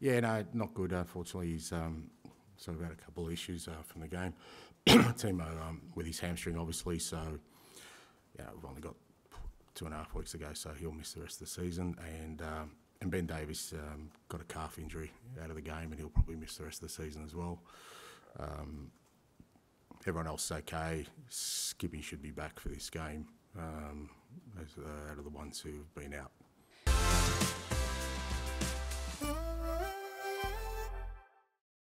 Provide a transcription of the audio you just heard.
Yeah, no, not good. Unfortunately, he's um, sort of had a couple of issues uh, from the game. Timo um, with his hamstring, obviously. So, yeah, we've only got two and a half weeks ago, so he'll miss the rest of the season. And um, and Ben Davies um, got a calf injury out of the game, and he'll probably miss the rest of the season as well. Um, everyone else is okay. Skippy should be back for this game. Um, as, uh, out of the ones who've been out.